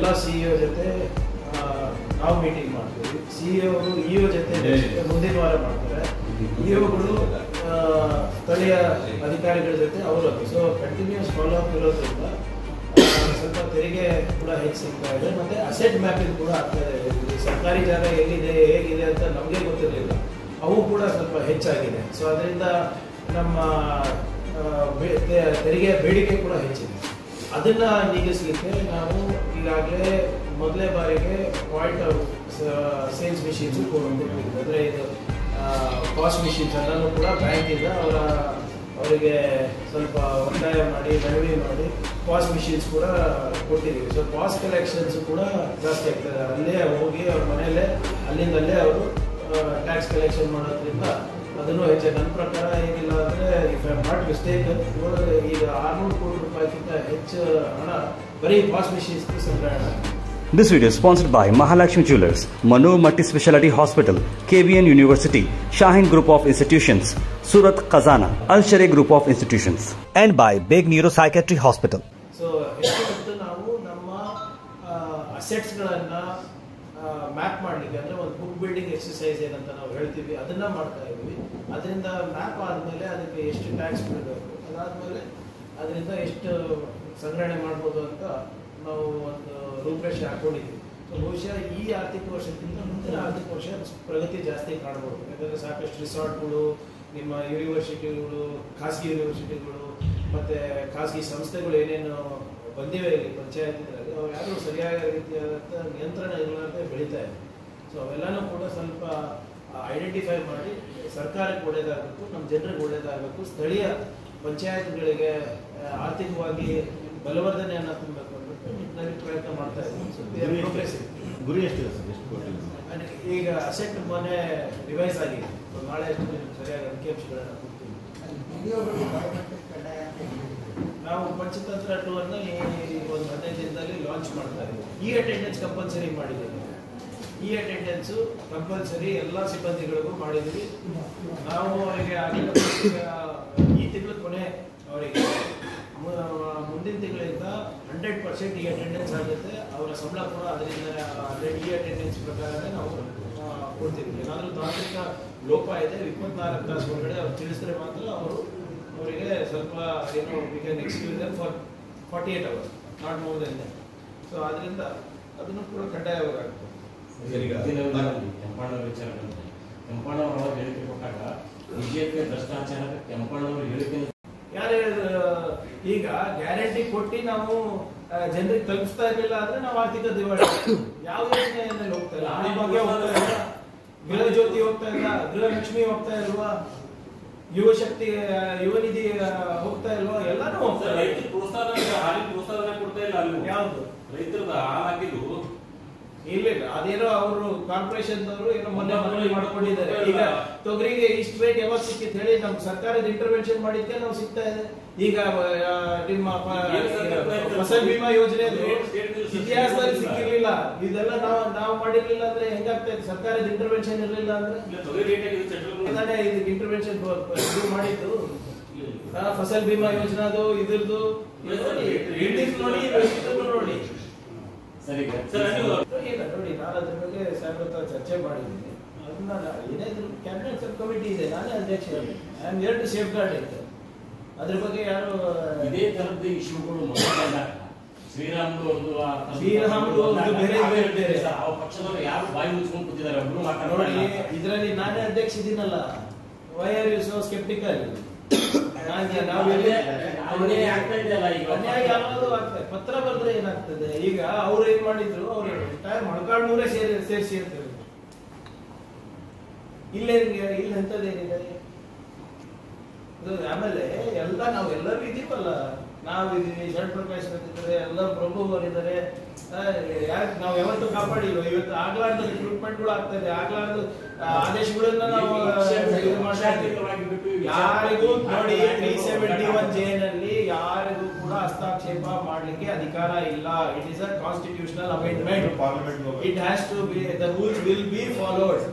ಎಲ್ಲ C E ಜೊತೆ ಆ, ನಾವು ಮೀಟಿಂಗ್ ಮಾಡ್ತೀವಿ. ಸಿ ಇ ಅವರು ಇ ಒ ಜೊತೆ ಮುಂದಿನ ವಾರ ಮಾಡ್ತಾರೆ. ಇ ಒಗಳು ಸ್ಥಳೀಯ ಅಧಿಕಾರಿಗಳ ಜೊತೆ ಅವರು ಸೊ ಕಂಟಿನ್ಯೂಸ್ ಫಾಲೋ ಅಪ್ ಇರೋದ್ರಿಂದ ಸ್ವಲ್ಪ ತೆರಿಗೆ ಕೂಡ ಹೆಚ್ಚು ಸಿಗ್ತಾ ಇದೆ. ಮತ್ತೆ ಅಸೆಟ್ ಮ್ಯಾಪಿಂಗ್ ಕೂಡ ಆಗ್ತಾ ಇದೆ. ಸರ್ಕಾರಿ ಜಾಗ ಎಲ್ಲಿದೆ ಹೇಗಿದೆ ಅಂತ ನಮಗೆ ಗೊತ್ತಿರಲಿಲ್ಲ. ಅವು ಕೂಡ ಸ್ವಲ್ಪ ಹೆಚ್ಚಾಗಿದೆ. ಸೊ ಅದರಿಂದ ನಮ್ಮ ತೆರಿಗೆ ಬೇಡಿಕೆ ಕೂಡ ಹೆಚ್ಚಿದೆ. ಅದನ್ನ ನೀಗಿಸ್ಲಿಕ್ಕೆ ನಾವು ಈಗಾಗಲೇ ಮೊದಲೇ ಬಾರಿಗೆ ಪಾಯಿಂಟ್ ಸೇಲ್ಸ್ ಮಿಷಿನ್ಸ್ ಅಂದರೆ ಇದು ಕಾಸ್ಟ್ ಮಿಷಿನ್ಸ್ ಎಲ್ಲನೂ ಕೂಡ ಬ್ಯಾಂಕಿಂದ ಅವರ, ಅವರಿಗೆ ಸ್ವಲ್ಪ ಒತ್ತಾಯ ಮಾಡಿ, ಮನವಿ ಮಾಡಿ ಪಾಸ್ ಮಿಷಿನ್ಸ್ ಕೂಡ ಕೊಟ್ಟಿದ್ದೀವಿ. ಸೊ ಪಾಸ್ ಕಲೆಕ್ಷನ್ಸ್ ಕೂಡ ಜಾಸ್ತಿ ಆಗ್ತದೆ ಅಲ್ಲೇ ಹೋಗಿ ಅವ್ರ ಮನೆಯಲ್ಲೇ, ಅಲ್ಲಿಂದಲ್ಲೇ ಅವರು ಟ್ಯಾಕ್ಸ್ ಕಲೆಕ್ಷನ್ ಮಾಡೋದ್ರಿಂದ ಅದನ್ನು ಹೆಚ್ಚು ನನ್ನ ಪ್ರಕಾರ ಏನಿಲ್ಲ ಅಂದರೆ ಇಫ್ ಐ ನಾಟ್ ಮಿಸ್ಟೇಕ್ ಈಗ ಆರ್ನೂರು ಕೋಟಿ ರೂಪಾಯಿಗಿಂತ ಹೆಚ್ಚು ಹಣ ಬರೀ ಪಾಸ್ ಮಿಷಿನ್ಸ್ ಸಂಗ್ರಹಣ ಆಗಿದೆ. This video is sponsored by Mahalakshmi Jewelers, Manu Multi Speciality Hospital, KBN University, Shaheen Group of Institutions, Surat Khazana, Al Sharia Group of Institutions, and by Big Neuropsychiatry Hospital. So ಹೆಚ್ಚು ಹೊತ್ತು ನಾವು ನಮ್ಮ ಅಸೆಟ್ಸ್ಗಳನ್ನು map ಮಾಡಲಿಕ್ಕೆ ಅಂದರೆ ಒಂದು book building exercise ಏನಂತ ನಾವು ಹೇಳ್ತೀವಿ ಅದನ್ನ ಮಾಡ್ತಾ ಇದ್ವಿ ಅದರಿಂದ ಮ್ಯಾಪ್ ಆದಮೇಲೆ ಅದಕ್ಕೆ ಎಷ್ಟು ಟ್ಯಾಕ್ಸ್ ಬಿಡಬೇಕು? ಅದಾದಮೇಲೆ ಅದರಿಂದ ಎಷ್ಟು ಸಂಗ್ರಹಣೆ ಮಾಡ್ಬೋದು ಅಂತ ನಾವು ಒಂದು ರೂಪರೇಷೆ ಹಾಕೊಂಡಿದ್ವಿ. ಸೊ ಬಹುಶಃ ಈ ಆರ್ಥಿಕ ವರ್ಷಕ್ಕಿಂತ ಮುಂದಿನ ಆರ್ಥಿಕ ವರ್ಷ ಪ್ರಗತಿ ಜಾಸ್ತಿ ಕಾಣ್ಬೋದು. ಯಾಕಂದರೆ ಸಾಕಷ್ಟು ರಿಸಾರ್ಟ್ಗಳು ನಿಮ್ಮ ಯೂನಿವರ್ಸಿಟಿಗಳು ಖಾಸಗಿ ಯೂನಿವರ್ಸಿಟಿಗಳು ಮತ್ತು ಖಾಸಗಿ ಸಂಸ್ಥೆಗಳು ಏನೇನು ಬಂದಿವೆ ಇಲ್ಲಿ ಪಂಚಾಯತ್ಗಳಲ್ಲಿ, ಅವು ಯಾರು ಸರಿಯಾದ ರೀತಿಯಾದಂಥ ನಿಯಂತ್ರಣ ಇರಲಾರ್ದೆ ಬೆಳೀತಾ ಇದೆ. ಸೊ ಅವೆಲ್ಲನೂ ಕೂಡ ಸ್ವಲ್ಪ ಐಡೆಂಟಿಫೈ ಮಾಡಿ ಸರ್ಕಾರಕ್ಕೆ ಒಳ್ಳೇದಾಗಬೇಕು ನಮ್ಮ ಜನರಿಗೆ ಒಳ್ಳೇದಾಗಬೇಕು ಸ್ಥಳೀಯ ಪಂಚಾಯತ್ಗಳಿಗೆ ಆರ್ಥಿಕವಾಗಿ ಬಲವರ್ಧನೆಯನ್ನು ತುಂಬಬೇಕು ಅಂದ್ಬಿಟ್ಟು ನಿಟ್ಟಿನಲ್ಲಿ ಪ್ರಯತ್ನ ಮಾಡ್ತಾ ಇದ್ದೀವಿ. ಗುರಿ ಎಷ್ಟಿದೆ? ಸರ್ ಎಷ್ಟು ಕೋಟಿ ಈಗ ಅಸೆಟ್ ಮೊನ್ನೆ ರಿವೈಸ್ ಆಗಿದೆ. ನಾಳೆ ಅಷ್ಟು ಸರಿಯಾಗಿ ಅಂಕಿಅಂಶಗಳನ್ನು ಕೊಡ್ತೀವಿ ನಾವು ಪಂಚತಂತ್ರ ಟೂರ್ನ ಈ ಒಂದು ಹದಿನೈದು ದಿನದಲ್ಲಿ ಲಾಂಚ್ ಮಾಡ್ತಾ ಇದ್ದೀವಿ. ಈ ಅಟೆಂಡೆನ್ಸ್ ಕಂಪಲ್ಸರಿ ಮಾಡಿದ್ದೀವಿ. ಈ ಅಟೆಂಡೆನ್ಸು ಕಂಪಲ್ಸರಿ ಎಲ್ಲ ಸಿಬ್ಬಂದಿಗಳಿಗೂ ಮಾಡಿದ್ವಿ ನಾವು ಅವರಿಗೆ ಈ ತಿಂಗಳ ಕೊನೆ ಅವರಿಗೆ ಮುಂದಿನ ತಿಂಗಳಿಂದ ಹಂಡ್ರೆಡ್ ಪರ್ಸೆಂಟ್ ಈ ಅಟೆಂಡೆನ್ಸ್ ಆಗುತ್ತೆ. ಅವರ ಸಂಬಳ ಕೂಡ ಅದರಿಂದ ಈ ಅಟೆಂಡೆನ್ಸ್ ಪ್ರಕಾರನೇ ನಾವು ಕೊಡ್ತೀವಿ. ಏನಾದರೂ ತಾಂತ್ರಿಕ ಲೋಪ ಇದೆ, ಇಪ್ಪತ್ನಾಲ್ಕು ತಾಸು ಒಳಗಡೆ ಅವ್ರು ತಿಳಿಸಿದ್ರೆ ಮಾತ್ರ ಅವರು ಅವರಿಗೆ ಸ್ವಲ್ಪ ಏನು we can excuse for forty eight hours not more than so ಅದರಿಂದ ಅದನ್ನು ಕೂಡ ಕಡ್ಡಾಯವಾಗುತ್ತೆ ಕೆಂಪಣ್ಣವ್ರ ವಿಚಾರ ಬಂದ್ರೆ. ಕೆಂಪಣ್ಣವ್ರ ಒಳಗೆ ಹೇಳಿಕೆ ಕೊಟ್ಟಾಗ ಬಿಜೆಪಿ ಭ್ರಷ್ಟಾಚಾರ ಕೆಂಪಣ್ಣವ್ರ ಹೇಳಿಕೆ ಯಾರು ಹೇಳಿದ್ರು? ಈಗ ಗ್ಯಾರಂಟಿ ಕೊಟ್ಟು ನಾವು ಜನರಿಗೆ ತಲುಪಿಸ್ತಾ ಇರಲಿಲ್ಲ ಅಂದ್ರೆ ನಾವು ಆರ್ಥಿಕ ದಿವಾಳಿ. ಯಾವ ಯೋಜನೆಯಲ್ಲಿ ಹೋಗ್ತಾ ಇಲ್ಲ? ಆ ಬಗ್ಗೆ ಹೋಗ್ತಾ ಇಲ್ಲ. ಗೃಹ ಜ್ಯೋತಿ ಹೋಗ್ತಾ ಇಲ್ಲ. ಗೃಹಲಕ್ಷ್ಮಿ ಹೋಗ್ತಾ ಇಲ್ವಾ? ಯುವ ಶಕ್ತಿ ಯುವ ನಿಧಿ ಹೋಗ್ತಾ ಇಲ್ವಾ? ಎಲ್ಲಾನು ಹೋಗ್ತಾ ಇಲ್ಲ. ರೈತರು ಪ್ರೋತ್ಸಾಹ ಹಾಲಿ ಪ್ರೋತ್ಸಾಹ ಕೊಡ್ತಾ ಇಲ್ಲ ಅಲ್ಲಿ. ಯಾವ್ದು? ರೈತರದ ಹಾಲು ಇಲ್ಲ ಇಲ್ಲ. ಅದೇನೋ ಅವರು ಕಾರ್ಪೊರೇಷನ್ ಅವರು ಏನೋ ಮೊನ್ನೆ ಮನವಿ ಮಾಡ್ಕೊಂಡಿದ್ದಾರೆ. ಈಗ ತೊಗರಿಗೆ ಇಷ್ಟು ರೇಟ್ ಯಾವಾಗ ಸಿಕ್ಕಿತ್ತು ಹೇಳಿ ನಮ್ ಸರ್ಕಾರದ ಇಂಟರ್ವೆನ್ಷನ್ ಮಾಡಿದ್ದೆ ನಾವು ಸಿಗ್ತಾ ಇದೆ. ಈಗ ನಿಮ್ಮ? ಫಸಲ್ ಬಿಮಾ ಯೋಜನೆ ಇತಿಹಾಸದಲ್ಲಿ ಸಿಕ್ಕಿರ್ಲಿಲ್ಲ. ಇದೆಲ್ಲ ನಾವು ನಾವು ಮಾಡಿರ್ಲಿಲ್ಲ ಅಂದ್ರೆ ಹೆಂಗಾಗ್ತಾ ಇದೆ? ಸರ್ಕಾರದ ಇಂಟರ್ವೆನ್ಷನ್ ಇರಲಿಲ್ಲ ಅಂದ್ರೆ? ಇದಕ್ಕೆ ಇಂಟರ್ವೆನ್ಷನ್ ಮಾಡಿದ್ದು. ಫಸಲ್ ಬಿಮಾ ಯೋಜನಾದು ಇದ್ರದ್ದು. ಇದು ನೋಡಿ ಇಂಡಿಸ್ ನೋಡಿ ಸರ್ ನಾನು ಅದ್ರ ಬಗ್ಗೆ ಹತ್ರ ಚರ್ಚೆ ಮಾಡಿದ್ದೀನಿ. ಅದನ್ನ ಏನಾದ್ರು ಕ್ಯಾಬಿನೆಟ್ ಸಬ್ ಕಮಿಟಿ ಇದೆ ನಾನೇ ಅಧ್ಯಕ್ಷ I am to safeguard ಇತ್ತು ಅದ್ರ ಬಗ್ಗೆ ಯಾರು ಇದೇ ತರದ ಇಶ್ಯೂಗಳು ಮೊದಲು ಬಂದಾಗ ಶ್ರೀರಾಮುಲು ತರದ್ದು ಶ್ರೀರಾಮುಲು ಅವ್ರದ್ದು ಬೇರೆ, ಬೇರೆ, ಬೇರೆ. ಸರ್, ಆ ಪಕ್ಷದವರು ಯಾರು ಬಾಯಿ ಮುಚ್ಕೊಂಡು ಕೂತಿದ್ದಾರೆ ಒಬ್ರು ಮಾತಾಡೋಣ ಇದರಲ್ಲಿ ನಾನೇ ಅಧ್ಯಕ್ಷ ಇದೀನಲ್ಲ. Why are you so sceptical ಅನ್ಯಾಯ ಆಗ್ತಾ ಇದೆಯಲ್ಲ ಈಗ? ಅನ್ಯಾಯ ಯಾವಾಗಲೂ ಆಗ್ತದೆ. ಪತ್ರ ಬರೆದ್ರೆ ಏನಾಗ್ತದೆ? ಈಗ ಅವ್ರು ಏನ್ ಮಾಡಿದ್ರು? ಅವ್ರು ಟೈರ್ ಮೊಳಕಾಳ್ಮೂರೇ ಸೇರಿ ಸೇರಿಸಿ ಅಂತ ಹೇಳಿದ್ರು. ಇಲ್ಲ ಇಲ್ಲಿ ಇದು ಆಮೇಲೆ ಎಲ್ಲ ನಾವು ಎಲ್ಲರೂ ಇದೀವಲ್ಲ. ನಾವಿದೀವಿ ಶರಣ್ ಪ್ರಕಾಶ್ ಬಂದಿದ್ದಾರೆ ಎಲ್ಲ ಪ್ರಭು ಅವರಿದ್ದಾರೆ. ಯಾಕೆ ನಾವು ಯಾವತ್ತು ಕಾಪಾಡಿಲ್ವ? ಇವತ್ತು ಆಗ್ಲಾರ್ದ ರಿಕ್ರೂಟ್ಮೆಂಟ್ಗಳು ಆಗ್ತಾ ಇದೆ. ಆಗ್ಲಾರ್ದ ಆದೇಶಗಳನ್ನ ನಾವು. ಯಾರಿಗೂ ನೋಡಿ ಟಿ ಸೆವೆಂಟಿ ಒನ್ ಜೇನಲ್ಲಿ ಯಾರಿಗೂ ಕೂಡ ಹಸ್ತಕ್ಷೇಪ ಮಾಡ್ಲಿಕ್ಕೆ ಅಧಿಕಾರ ಇಲ್ಲ. It is a constitutional amendment parliament it has to be the rules will be followed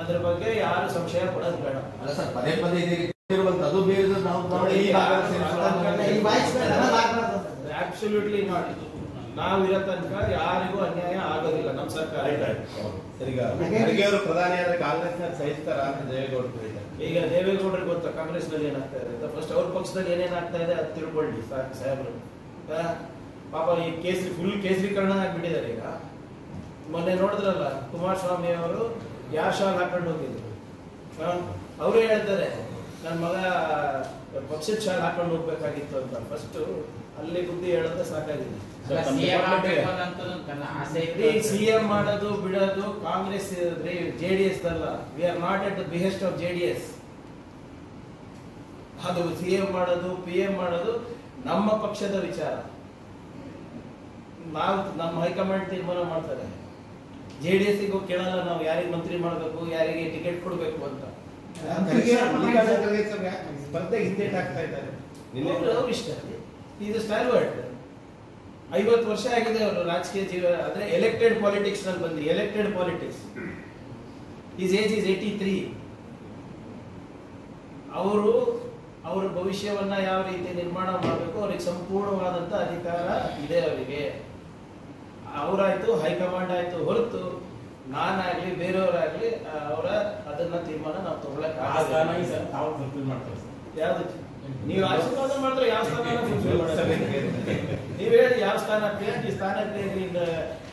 ಅದ್ರ ಬಗ್ಗೆ ಯಾರು ಸಂಶಯ ಪಡೋದು ಬೇಡ. ಅಲ್ಲ ಸರ್ ಪದೇ ಪದೇ ಇದೇ ಇರುವಂತ ಅದು ಬೇರೆ ನಾವು ನೋಡಿ ಈ ಭಾಗ ನಾವಿರೋ ತನಕ ಯಾರಿಗೂ ಅನ್ಯಾಯ ಆಗೋದಿಲ್ಲ ನಮ್ಮ ಸರ್ಕಾರ. ಸರ್, ಈಗ ಪ್ರಧಾನಿ ಆದ್ರೆ ಕಾಂಗ್ರೆಸ್ನ ಸಹಿಸ್ತಾರ ಅಂತ ದೇವೇಗೌಡರು ಹೇಳಿದ್ದಾರೆ. ಈಗ ದೇವೇಗೌಡರಿಗೆ ಗೊತ್ತಾ ಕಾಂಗ್ರೆಸ್ನಲ್ಲಿ ಏನಾಗ್ತಾ ಇದೆ ಅಂತ? ಫಸ್ಟ್ ಅವ್ರ ಪಕ್ಷದಲ್ಲಿ ಏನೇನಾಗ್ತಾ ಇದೆ ಅದು ತಿಳ್ಕೊಳ್ಳಿ ಸಾಕು ಸಾಹೇಬ್ರು. ಆ, ಪಾಪ ಈ ಕೇಸರಿ ಫುಲ್ ಕೇಸರೀಕರಣ ಆಗ್ಬಿಟ್ಟಿದ್ದಾರೆ ಈಗ. ಮೊನ್ನೆ ನೋಡಿದ್ರಲ್ಲ ಕುಮಾರಸ್ವಾಮಿ ಅವರು ಯಾರ್ ಶಾಲ್ ಹಾಕೊಂಡು ಹೋಗಿದ್ರು? ಅವರೇ ಹೇಳ್ತಾರೆ ನನ್ನ ಮಗ ಪಕ್ಷದ ಶಾಲ್ ಹಾಕೊಂಡು ಹೋಗ್ಬೇಕಾಗಿತ್ತು ಅಂತ. ಫಸ್ಟ್ ಅಲ್ಲಿ ಬುದ್ಧಿ ಹೇಳೋದ ಸಾಕಾಗಿದೆ. ಸಿಎಂ ಮಾಡೋದು ಬಿಡೋದು ಕಾಂಗ್ರೆಸ್ ಜೆ ಡಿ ಎಸ್ ಅಲ್ಲ. We are not at the behest of J D S ಅದು ಸಿಎಂ ಮಾಡೋದು ಪಿ ಎಂ ಮಾಡೋದು ನಮ್ಮ ಪಕ್ಷದ ವಿಚಾರ. ನಾವು ನಮ್ಮ ಹೈಕಮಾಂಡ್ ತೀರ್ಮಾನ ಮಾಡ್ತಾರೆ. ಜೆ ಡಿ ಎಸ್ ಕೇಳಲ್ಲ ನಾವು ಯಾರಿಗೆ ಮಂತ್ರಿ ಮಾಡಬೇಕು ಯಾರಿಗೆ ಟಿಕೆಟ್ ಕೊಡಬೇಕು ಅಂತ. ಹಿಂದೇಟ್ ಹಾಕ್ತಾ ಇದ್ದಾರೆ. ಇದು ಸ್ಟಾಲ್ವರ್ಡ್ ಐವತ್ತು ವರ್ಷ ಆಗಿದೆ ಅವರು ರಾಜಕೀಯ ಜೀವನ ಅಂದ್ರೆ ಎಲೆಕ್ಟೆಡ್ ಪಾಲಿಟಿಕ್ಸ್ನಲ್ಲಿ ಬಂದು elected politics is age is eighty three ಅವರು ಅವರ ಭವಿಷ್ಯವನ್ನ ಯಾವ ರೀತಿ ನಿರ್ಮಾಣ ಮಾಡಬೇಕು ಅವ್ರಿಗೆ ಸಂಪೂರ್ಣವಾದಂತ ಅಧಿಕಾರ ಇದೆ ಅವರಿಗೆ. ಅವರಾಯ್ತು ಹೈಕಮಾಂಡ್ ಆಯ್ತು ಹೊರತು ನಾನಾಗ್ಲಿ ಬೇರೆಯವರಾಗ್ಲಿ ಅವರ ಅದನ್ನ ತೀರ್ಮಾನ ನಾವು ತಗೊಳಕ್ ಯಾವ್ದು? ನೀವು ಆಶೀರ್ವಾದ ಮಾಡಿದ್ರೆ ಯಾವ ಸ್ಥಾನ ನೀವ್ ಹೇಳಿ ಯಾವ ಸ್ಥಾನಕ್ಕೆ ಈ ಸ್ಥಾನಕ್ಕೆ ನೀನ್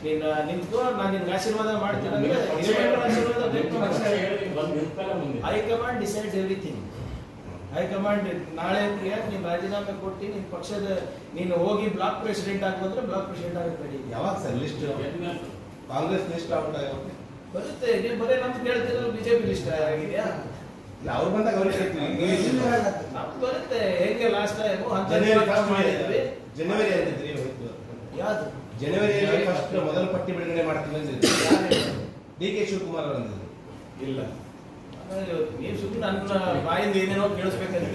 ನಿನ್ನ ನಿಂತು ನಾನು ನಿನ್ಗೆ ಆಶೀರ್ವಾದ ಮಾಡ್ತೀನಿ. ಹೈಕಮಾಂಡ್ ಡಿಸೈಡ್ಸ್ ಎವ್ರಿಥಿಂಗ್ ಹೈಕಮಾಂಡ್ ನಾಳೆ ಪ್ರಿಯಾಂಕ್ ನೀನ್ ರಾಜೀನಾಮೆ ಕೊಟ್ಟಿ ನಿನ್ ಪಕ್ಷದ ನೀನು ಹೋಗಿ ಬ್ಲಾಕ್ ಪ್ರೆಸಿಡೆಂಟ್ ಆಗ್ಬಂದ್ರೆ ಬ್ಲಾಕ್ ಪ್ರೆಸಿಡೆಂಟ್ ಆಗುತ್ತೆ? ಯಾವಾಗ sir list Congress list out ಆಗುತ್ತೆ. ಬರುತ್ತೆ. ನೀವು ಬರೀ ನಮ್ಗೆ ಕೇಳ್ತಿರೋ? ಬಿಜೆಪಿ ಲಿಸ್ಟ್ ಆಗಿದೆಯಾ ಅವ್ರು ಬಂದಾಗ ಅವ್ರಿಗೆ ನಮ್ಗೆ ಬರುತ್ತೆ. ಹೇಗೆ ಲಾಸ್ಟ್ ಟೈಮ್ ಜನವರಿ ಯಾವ್ದು ಜನವರಿಯಲ್ಲಿ ಫಸ್ಟ್ ಮೊದಲ ಪಟ್ಟಿ ಬಿಡುಗಡೆ ಮಾಡ್ತೀವಿ ಅಂದಿದ್ರು ಡಿ ಕೆ ಶಿವಕುಮಾರ್ ಅವರು ಅಂದಿದ್ರು ಇಲ್ಲ ನೀವು ಸುಮ್ಮನೆ ನನ್ನ ಬಾಯಿಂದ ಏನೇನೋ ಕೇಳಿಸ್ಬೇಕಂತ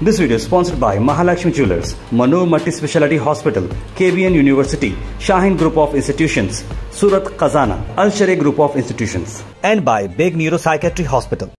This video is sponsored by Mahalakshmi Jewelers, Manu Multi Speciality Hospital, KBN University, Shahin Group of Institutions, Surat Kazana, Al Sharia Group of Institutions, and by Big Neuropsychiatry Hospital.